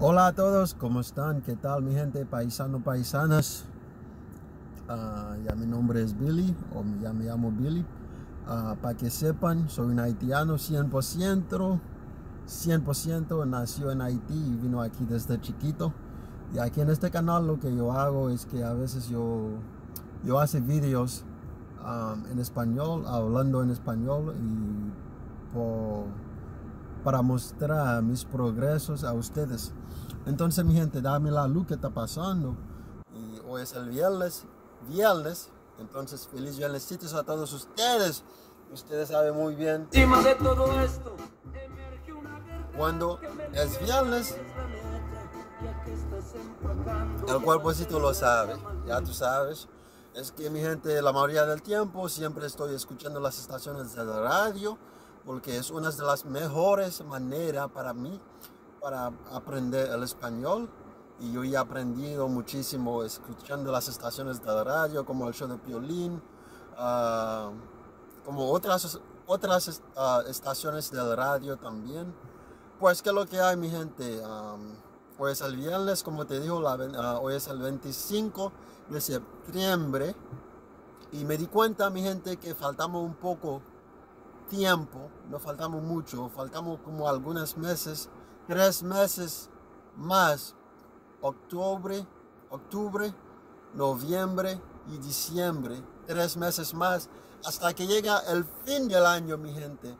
Hola a todos, ¿cómo están? ¿Qué tal mi gente paisano, paisanas? Ah, ya mi nombre es Billy, o ya me llamo Billy. Ah, para que sepan, soy un haitiano 100%, 100%, nació en Haití y vino aquí desde chiquito. Y aquí en este canal lo que yo hago es que a veces yo, yo hace vídeos ah, en español, hablando en español y por para mostrar mis progresos a ustedes. Entonces, mi gente, dame la luz que está pasando. Y hoy es el viernes, viernes. Entonces, feliz viernes a todos ustedes. Ustedes saben muy bien. de todo esto, cuando es viernes, el cuerpocito lo sabe, ya tú sabes. Es que mi gente, la mayoría del tiempo siempre estoy escuchando las estaciones de radio porque es una de las mejores maneras para mí para aprender el español. Y yo he aprendido muchísimo escuchando las estaciones de radio como el show de Piolín, ah, como otras, otras ah, estaciones de radio también. Pues que lo que hay mi gente, pues el viernes como te digo, ah, hoy es el 25 de septiembre. Y me di cuenta mi gente que faltamos un poco tiempo, no faltamos mucho, faltamos como algunos meses, tres meses más, octubre, octubre, noviembre y diciembre, tres meses más, hasta que llega el fin del año, mi gente.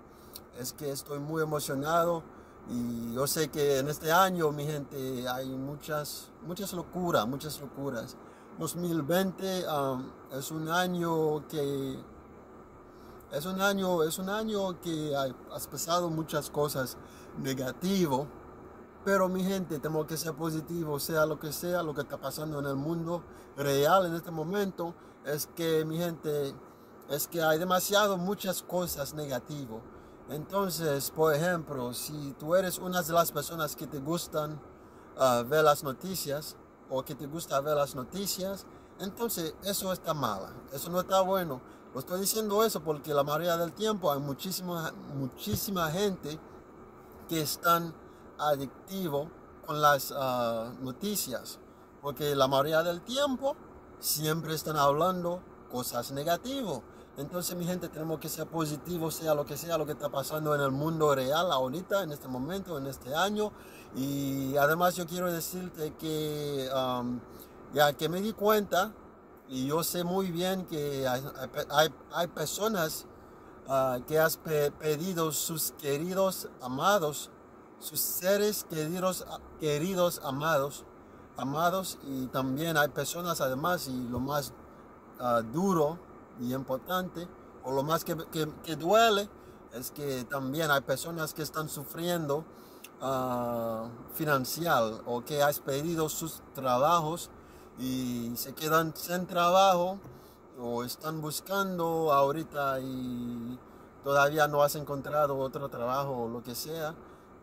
Es que estoy muy emocionado y yo sé que en este año, mi gente, hay muchas, muchas locuras, muchas locuras. 2020 um, es un año que es un año, es un año que has pasado muchas cosas negativo, pero mi gente, tenemos que ser positivo, sea lo que sea, lo que está pasando en el mundo real en este momento, es que mi gente, es que hay demasiado muchas cosas negativas. Entonces, por ejemplo, si tú eres una de las personas que te gustan ah, ver las noticias o que te gusta ver las noticias, entonces eso está mal, eso no está bueno lo estoy diciendo eso porque la mayoría del tiempo hay muchísima, muchísima gente que están adictivo con las ah, noticias. Porque la mayoría del tiempo siempre están hablando cosas negativas. Entonces, mi gente, tenemos que ser positivos, sea lo que sea, lo que está pasando en el mundo real ahorita, en este momento, en este año. Y además yo quiero decirte que ya que me di cuenta y yo sé muy bien que hay, personas ah, que has pedido sus queridos amados, sus seres queridos, queridos amados, amados. Y también hay personas además, y lo más ah, duro y importante, o lo más que, duele, es que también hay personas que están sufriendo uh, o que has pedido sus trabajos y se quedan sin trabajo o están buscando ahorita y todavía no has encontrado otro trabajo o lo que sea.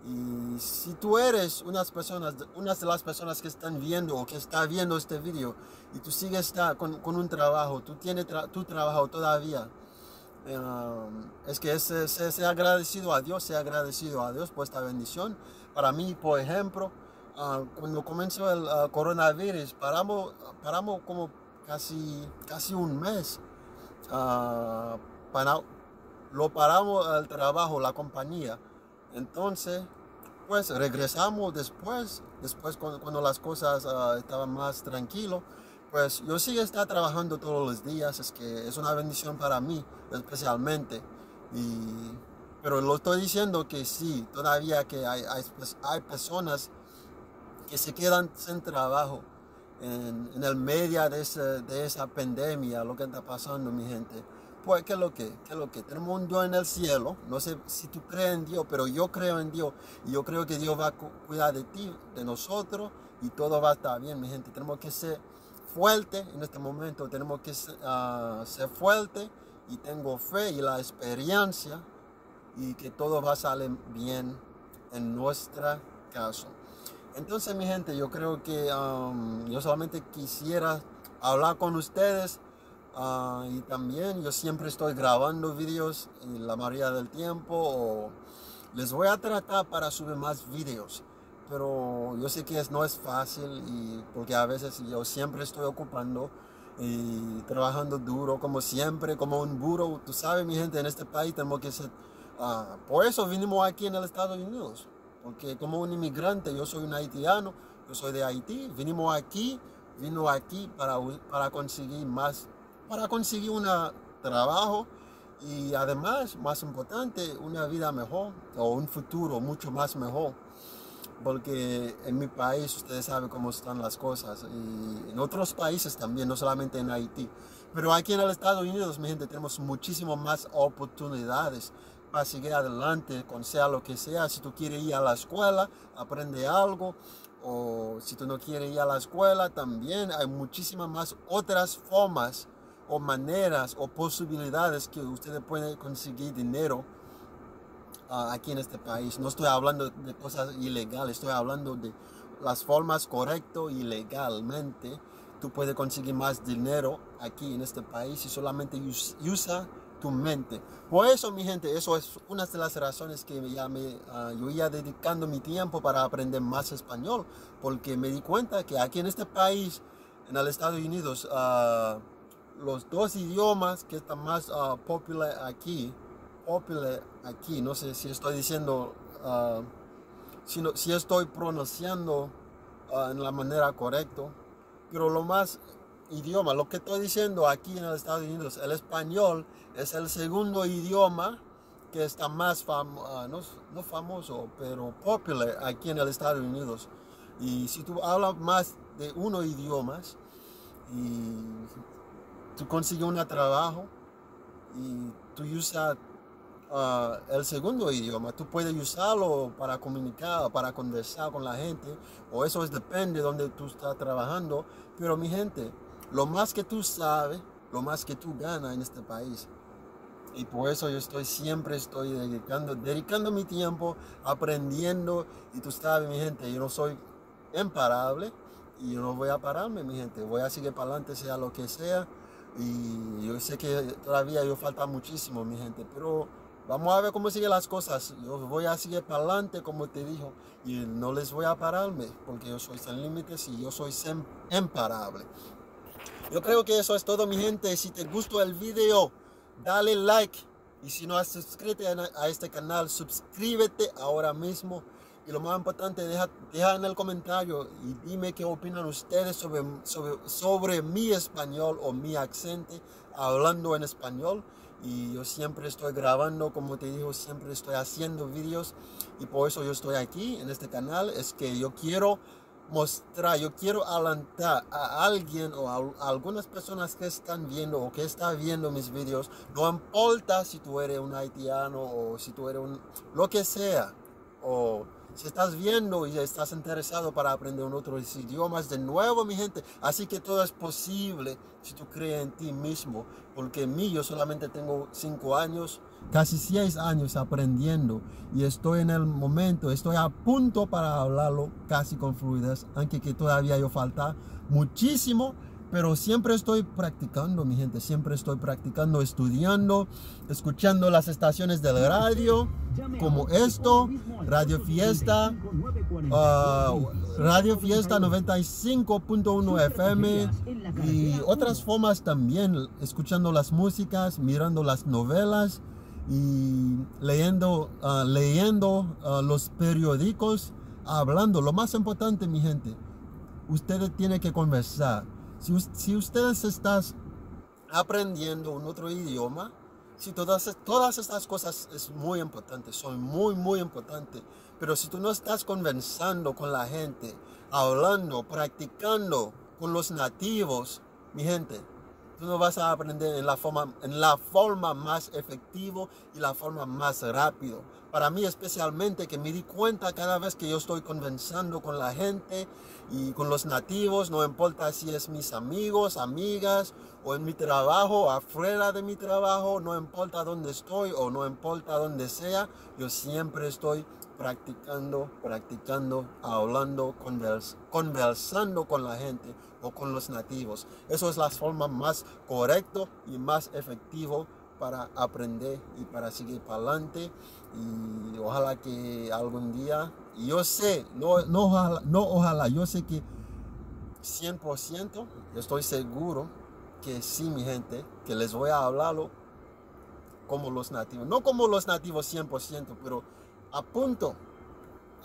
Y si tú eres unas personas, una de las personas que están viendo o que está viendo este video y tú sigues con, con un trabajo, tú tienes tu trabajo todavía, eh, es que se, se, agradecido a Dios, se agradecido a Dios por esta bendición. Para mí, por ejemplo, Ah, cuando comenzó el ah, coronavirus, paramos, paramos como casi, casi un mes. Ah, para, lo paramos el trabajo, la compañía. Entonces, pues regresamos después, después cuando, las cosas estaban más tranquilos. Pues yo sí está trabajando todos los días, es que es una bendición para mí, especialmente. Y, pero lo estoy diciendo que sí, todavía que hay, hay, pues, hay personas que se quedan sin trabajo en, el medio de, de, esa pandemia, lo que está pasando, mi gente. Pues, ¿qué es lo que? ¿Qué es lo que? Tenemos un Dios en el cielo. No sé si tú crees en Dios, pero yo creo en Dios. Y yo creo que Dios va a cuidar de ti, de nosotros, y todo va a estar bien, mi gente. Tenemos que ser fuertes en este momento. Tenemos que uh, ser fuertes y tengo fe y la experiencia y que todo va a salir bien en nuestra caso. Entonces, mi gente, yo creo que um, yo solamente quisiera hablar con ustedes uh, y también yo siempre estoy grabando vídeos la mayoría del tiempo. les voy a tratar para subir más vídeos. pero yo sé que es, no es fácil y porque a veces yo siempre estoy ocupando y trabajando duro, como siempre, como un burro. Tú sabes, mi gente, en este país tenemos que ser... ah, por eso vinimos aquí en el Estados Unidos, porque como un inmigrante, yo soy un haitiano, yo soy de Haití, vinimos aquí, vino aquí para, para conseguir más, para conseguir un trabajo y además, más importante, una vida mejor o un futuro mucho más mejor porque en mi país ustedes saben cómo están las cosas y en otros países también, no solamente en Haití. Pero aquí en los Estados Unidos, mi gente, tenemos muchísimas más oportunidades para seguir adelante con sea lo que sea. Si tú quieres ir a la escuela, aprende algo. O si tú no quieres ir a la escuela, también hay muchísimas más otras formas o maneras o posibilidades que ustedes pueden conseguir dinero Ah, aquí en este país. No estoy hablando de cosas ilegales, estoy hablando de las formas correcto y legalmente. Tú puedes conseguir más dinero aquí en este país y solamente usa tu mente. Por eso, mi gente, eso es una de las razones que ya me, uh, yo iba dedicando mi tiempo para aprender más español, porque me di cuenta que aquí en este país, en el Estados Unidos, uh, los dos idiomas que están más uh, populares aquí Opel aquí, no sé si estoy diciendo, si, si, estoy pronunciando en la manera correcta, pero lo más idioma, lo que estoy diciendo aquí en los Estados Unidos, el español es el segundo idioma que está más famoso, uh, no, no, famoso, pero popular aquí en los Estados Unidos. Y si tú hablas más de uno idiomas y tú consigues un trabajo y tú usas Ah, el segundo idioma. Tú puedes usarlo para comunicar, para conversar con la gente, o eso es, depende de donde tú estás trabajando. Pero mi gente, lo más que tú sabes, lo más que tú ganas en este país. Y por eso yo estoy siempre estoy dedicando, dedicando mi tiempo, aprendiendo. Y tú sabes, mi gente, yo no soy imparable y yo no voy a pararme, mi gente. Voy a seguir para adelante, sea lo que sea. Y yo sé que todavía yo falta muchísimo, mi gente, pero Vamos a ver cómo siguen las cosas. Yo voy a seguir para adelante, como te dijo, y no les voy a pararme, porque yo soy sin límites y yo soy imparable. Yo creo que eso es todo, mi gente. Si te gustó el video, dale like. Y si no has suscrito a este canal, suscríbete ahora mismo. Y lo más importante, deja, deja en el comentario y dime qué opinan ustedes sobre, sobre, sobre mi español o mi acento hablando en español y yo siempre estoy grabando, como te digo, siempre estoy haciendo vídeos y por eso yo estoy aquí en este canal, es que yo quiero mostrar, yo quiero alentar a alguien o a, algunas personas que están viendo o que están viendo mis vídeos, no importa si tú eres un haitiano o si tú eres un, lo que sea, o si estás viendo y estás interesado para aprender un otro idioma, de nuevo, mi gente. Así que todo es posible si tú crees en ti mismo. Porque en mí yo solamente tengo cinco años, casi seis años aprendiendo. Y estoy en el momento, estoy a punto para hablarlo casi con fluidez. Aunque que todavía yo falta muchísimo pero siempre estoy practicando, mi gente, siempre estoy practicando, estudiando, escuchando las estaciones del radio, como esto, Radio Fiesta, ah, Radio Fiesta 95.1 FM y otras formas también, escuchando las músicas, mirando las novelas y leyendo, ah, leyendo ah, los periódicos, hablando. Lo más importante, mi gente, ustedes tienen que conversar si, ustedes están aprendiendo un otro idioma, si todas, todas estas cosas es muy importante, son muy, muy importantes. Pero si tú no estás conversando con la gente, hablando, practicando con los nativos, mi gente, tú no vas a aprender en la forma, en la forma más efectiva y la forma más rápido. Para mí especialmente que me di cuenta cada vez que yo estoy conversando con la gente y con los nativos, no importa si es mis amigos, amigas o en mi trabajo, afuera de mi trabajo, no importa dónde estoy o no importa dónde sea, yo siempre estoy practicando, practicando, hablando, conversando con la gente o con los nativos. Eso es la forma más correcta y más efectiva para aprender y para seguir para adelante. Y ojalá que algún día, yo sé, no, no, ojalá, no ojalá, yo sé que 100% estoy seguro que sí, mi gente, que les voy a hablarlo como los nativos. No como los nativos 100%, pero a punto,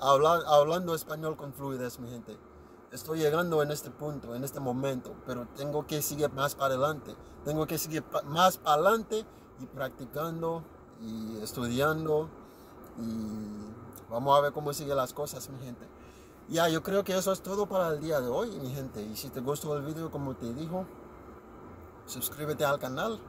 hablando español con fluidez, mi gente. Estoy llegando en este punto, en este momento, pero tengo que seguir más para adelante. Tengo que seguir más para adelante y practicando y estudiando y vamos a ver cómo siguen las cosas, mi gente. Ya, yo creo que eso es todo para el día de hoy, mi gente. Y si te gustó el video, como te dijo, suscríbete al canal,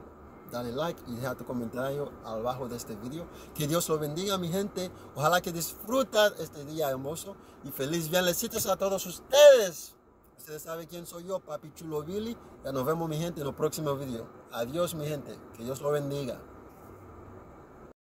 dale like y deja tu comentario abajo de este video. Que Dios lo bendiga, mi gente. Ojalá que disfrutas este día hermoso y feliz viernes a todos ustedes. Ustedes saben quién soy yo, Papi Chulo Billy. Ya nos vemos, mi gente, en el próximo video. Adiós, mi gente. Que Dios lo bendiga.